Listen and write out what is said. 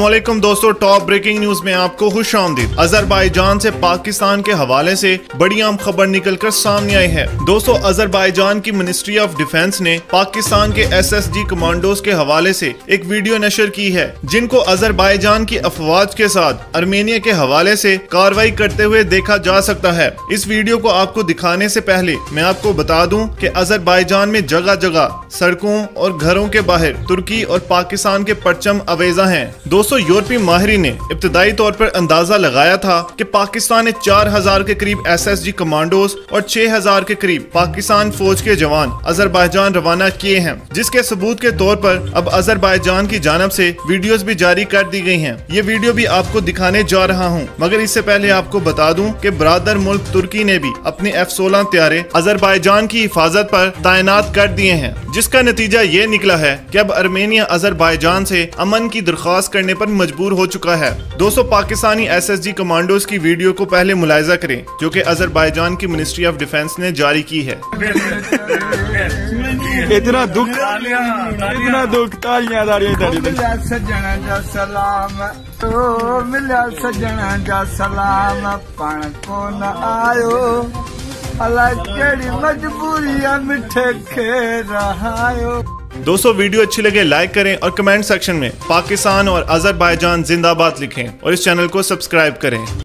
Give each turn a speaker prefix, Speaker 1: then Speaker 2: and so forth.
Speaker 1: वालेकुम दोस्तों, top breaking news में आपको खुश आमदीद। अजरबैजान से पाकिस्तान के हवाले से बड़ी आम खबर निकल कर सामने आई है। दोस्तों अजरबैजान की मिनिस्ट्री ऑफ़ डिफेंस ने पाकिस्तान के एसएसजी कमांडोज के हवाले से एक वीडियो नशर की है, जिनको अजरबैजान की अफवाज के साथ अर्मेनिया के हवाले से कार्रवाई करते हुए देखा जा सकता है। इस वीडियो को आपको दिखाने से पहले मैं आपको बता दूँ कि अजरबैजान में जगह जगह सड़कों और घरों के बाहर तुर्की और पाकिस्तान के परचम अवेजा हैं। दोस्तों यूरोपीय माहरी ने इब्तदाई तौर पर अंदाज़ा लगाया था कि पाकिस्तान ने चार हज़ार के करीब एस एस जी कमांडोज और छह हज़ार के करीब पाकिस्तान फौज के जवान अजरबैजान रवाना किए हैं, जिसके सबूत के तौर पर अब अजरबैजान की जानब से वीडियोस भी जारी कर दी गई हैं। ये वीडियो भी आपको दिखाने जा रहा हूँ, मगर इससे पहले आपको बता दूँ की बरदर मुल्क तुर्की ने भी अपने एफ़ सोलह त्यारे अजरबैजान की हिफाजत आरोप तैनात कर दिए हैं, जिसका नतीजा ये निकला है की अब अर्मेनिया अजरबैजान ऐसी अमन की दरख्वास्त करने पर मजबूर हो चुका है। दोस्तों पाकिस्तानी एसएसजी कमांडोज की वीडियो को पहले मुलायजा करें जो कि अजरबैजान की मिनिस्ट्री ऑफ़ डिफेंस ने जारी की है।
Speaker 2: इतना दुख इतना दुख तालियाँ
Speaker 3: सजण जा सलाम तो जा सलाम पण कोन आयो? कहिड़ी मजबूरी मिठे खे रहायो
Speaker 1: दोस्तों, वीडियो अच्छी लगे लाइक करें और कमेंट सेक्शन में पाकिस्तान और अजरबैजान जिंदाबाद लिखें और इस चैनल को सब्सक्राइब करें।